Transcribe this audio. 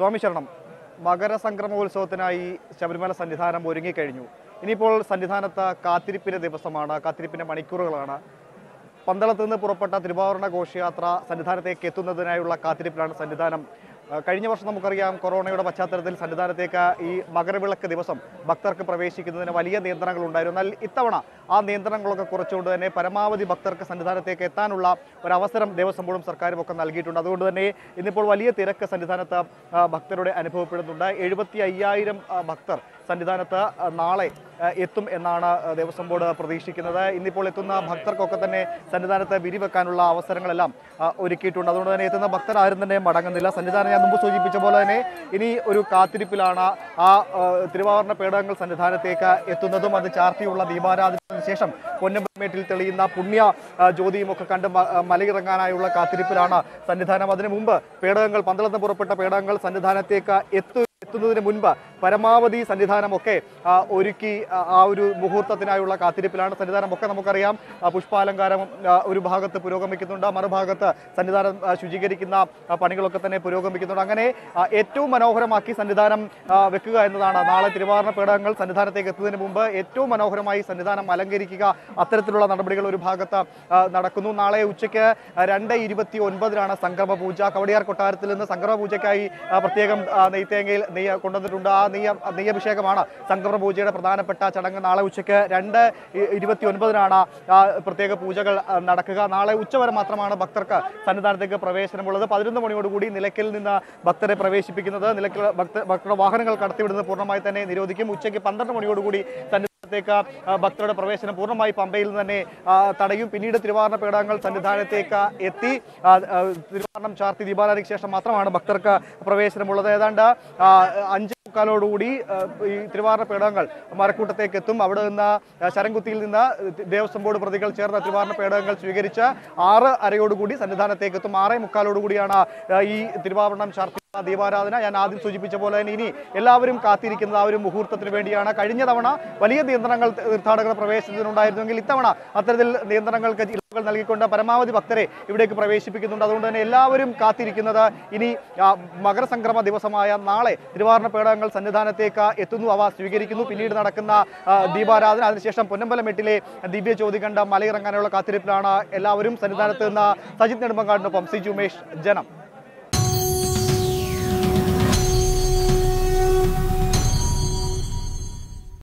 സ്വാമി ശരണം മകരസംക്രമോത്സവത്തിനായി ശബരിമല സന്നിധാനം ഒരുങ്ങിക്കഴിഞ്ഞു. ഇനിയിപ്പോൾ സന്നിധാനത്ത് കാത്തിരിപ്പിന്റെ ദിവസമാണ് കാത്തിരിപ്പിന്റെ മണിക്കൂറുകളാണ്. പന്തളത്ത് നിന്ന് പുറപ്പെട്ട തിരുവാഭരണ ഘോഷയാത്ര സന്നിധാനത്തേക്ക് എത്തുന്നതിനായുള്ള കാത്തിരിപ്പിലാണ് സന്നിധാനം. കഴിഞ്ഞ വർഷം നമുക്കറിയാം കൊറോണയുടെ പശ്ചാത്തലത്തിൽ സന്നിധാനത്തേക്ക് ഈ മകരവിളക്ക് ദിവസം ഭക്തർക്ക് പ്രവേശിക്കുന്നതിന് വലിയ നിയന്ത്രണങ്ങൾ ഉണ്ടായിരുന്നു എന്നാൽ ഇത്തവണ ആ നിയന്ത്രണങ്ങളൊക്കെ കുറച്ചുകൊണ്ട് തന്നെ പരമാവധി ഭക്തർക്ക് സന്നിധാനത്തേക്ക് എത്താനുള്ള ഒരു അവസരം ദേവസ്വം ബോർഡും സർക്കാരും ഒക്കെ നൽകിയിട്ടുണ്ട്. അതുകൊണ്ട് തന്നെ ഇന്നിപ്പോൾ വലിയ തിരക്ക് സന്നിധാനത്ത് ഭക്തരുടെ അനുഭവപ്പെടുന്നുണ്ട്. എഴുപത്തി ഭക്തർ സന്നിധാനത്ത് നാളെ എത്തും എന്നാണ് ദേവസ്വം ബോർഡ് പ്രതീക്ഷിക്കുന്നത്. ഇന്നിപ്പോൾ എത്തുന്ന ഭക്തർക്കൊക്കെ തന്നെ സന്നിധാനത്ത് വിരിവെക്കാനുള്ള അവസരങ്ങളെല്ലാം ഒരുക്കിയിട്ടുണ്ട്. അതുകൊണ്ട് തന്നെ എത്തുന്ന ഭക്തർ ആരും തന്നെ മടങ്ങുന്നില്ല. സന്നിധാനം ഞാൻ മുമ്പ് സൂചിപ്പിച്ച പോലെ തന്നെ ഇനി ഒരു കാത്തിരിപ്പിലാണ് ആ തിരുവാഭരണ പേടകങ്ങൾ സന്നിധാനത്തേക്ക് എത്തുന്നതും അത് ചാർത്തിയുള്ള ദീപാരാധനത്തിന് ശേഷം പൊന്നമ്പമേട്ടിൽ തെളിയുന്ന പുണ്യ ജ്യോതിയും ഒക്കെ കണ്ട് മലയിറങ്ങാനായുള്ള കാത്തിരിപ്പിലാണ് സന്നിധാനം. അതിനു മുമ്പ് പേടകങ്ങൾ പന്തളത്ത് പുറപ്പെട്ട പേടകങ്ങൾ സന്നിധാനത്തേക്ക് എത്തു എത്തുന്നതിന് മുൻപ് പരമാവധി സന്നിധാനമൊക്കെ ഒരുക്കി ആ, ഒരു മുഹൂർത്തത്തിനായുള്ള കാത്തിരിപ്പിലാണ് സന്നിധാനമൊക്കെ നമുക്കറിയാം. പുഷ്പാലങ്കാരം ഒരു ഭാഗത്ത് പുരോഗമിക്കുന്നുണ്ട്. മറുഭാഗത്ത് സന്നിധാനം ശുചീകരിക്കുന്ന പണികളൊക്കെ തന്നെ പുരോഗമിക്കുന്നുണ്ട്. അങ്ങനെ ഏറ്റവും മനോഹരമാക്കി സന്നിധാനം വെക്കുക എന്നതാണ് നാളെ തിരുവാറണ പേടകങ്ങൾ സന്നിധാനത്തേക്ക് എത്തുന്നതിന് മുമ്പ് ഏറ്റവും മനോഹരമായി സന്നിധാനം അലങ്കരിക്കുക. അത്തരത്തിലുള്ള നടപടികൾ ഒരു ഭാഗത്ത് നടക്കുന്നു. നാളെ ഉച്ചയ്ക്ക് രണ്ട് ഇരുപത്തി ഒൻപതിനാണ് സംക്രമ പൂജ കവടിയാർ കൊട്ടാരത്തിൽ നിന്ന് സംക്രമ പൂജയ്ക്കായി പ്രത്യേകം നെയ്ത്തേങ്ങയിൽ നെയ്യ് കൊണ്ടുവന്നിട്ടുണ്ട്. ആ നെയ്യ നെയ്യഭിഷേകമാണ് സംഘപ്രപൂജയുടെ പ്രധാനപ്പെട്ട ചടങ്ങ്. നാളെ ഉച്ചയ്ക്ക് രണ്ട് ഇരുപത്തി ഒൻപതിനാണ് പ്രത്യേക പൂജകൾ നടക്കുക. നാളെ ഉച്ചവരെ മാത്രമാണ് ഭക്തർക്ക് സന്നിധാനത്തേക്ക് പ്രവേശനമുള്ളത്. പതിനൊന്ന് മണിയോടുകൂടി നിലയ്ക്കിൽ നിന്ന് ഭക്തരെ പ്രവേശിപ്പിക്കുന്നത്. നിലയ്ക്കൽ ഭക്ത ഭക്തരുടെ വാഹനങ്ങൾ കടത്തിവിടുന്നത് പൂർണമായി തന്നെ നിരോധിക്കും. ഉച്ചയ്ക്ക് പന്ത്രണ്ട് മണിയോടുകൂടി സന്നിധാനത്തേക്ക് ത്തേക്ക് ഭക്തരുടെ പ്രവേശനം പൂർണമായി പമ്പയിൽ നിന്ന് തന്നെ തടയും. പിന്നീട് തിരുവാരണ പേടകങ്ങൾ സന്നിധാനത്തേക്ക് എത്തി. തിരുവാരണം ചാർത്തി ദീപാരാധനയ്ക്ക് ശേഷം മാത്രമാണ് ഭക്തർക്ക് പ്രവേശനമുള്ളത്. ഏതാണ്ട് അഞ്ച് മുക്കാലോടുകൂടി ഈ തിരുവാറ പേടകങ്ങൾ മരക്കൂട്ടത്തേക്ക് എത്തും അവിടെ നിന്ന് ശരംകുത്തിയിൽ നിന്ന് ദേവസ്വം ബോർഡ് പ്രതികൾ ചേർന്ന തിരുവാറിന പേടകങ്ങൾ സ്വീകരിച്ച് ആറ് അരയോടുകൂടി സന്നിധാനത്തേക്ക് എത്തും ആറേ മുക്കാലോടുകൂടിയാണ് ഈ തിരുവാഭരണം ചാർത്തി ദീപാരാധന ഞാൻ ആദ്യം സൂചിപ്പിച്ച പോലെ തന്നെ ഇനി എല്ലാവരും കാത്തിരിക്കുന്നത് ആ ഒരു മുഹൂർത്തത്തിന് വേണ്ടിയാണ്. കഴിഞ്ഞ തവണ വലിയ നിയന്ത്രണങ്ങൾ തീർത്ഥാടകർ പ്രവേശനത്തിനുണ്ടായിരുന്നെങ്കിൽ ഇത്തവണ അത്തരത്തിൽ നിയന്ത്രണങ്ങൾക്ക് നൽകിക്കൊണ്ട് പരമാവധി ഭക്തരെ ഇവിടേക്ക് പ്രവേശിപ്പിക്കുന്നുണ്ട്. അതുകൊണ്ട് തന്നെ എല്ലാവരും കാത്തിരിക്കുന്നത് ഇനി മകരസംക്രമ ദിവസമായ നാളെ തിരുവാരണ പേടകങ്ങൾ സന്നിധാനത്തേക്ക് എത്തുന്നു. അവ സ്വീകരിക്കുന്നു. പിന്നീട് നടക്കുന്ന ദീപാരാധന. അതിനുശേഷം പൊന്നമ്പലമെട്ടിലെ ദിവ്യ ജ്യോതി കണ്ട മലയിറങ്ങാനുള്ള കാത്തിരിപ്പിലാണ് എല്ലാവരും സന്നിധാനത്ത് നിന്ന് സജിത് നെടുമ്പങ്കാടിനൊപ്പം. സി ജുമേഷ് ജനം.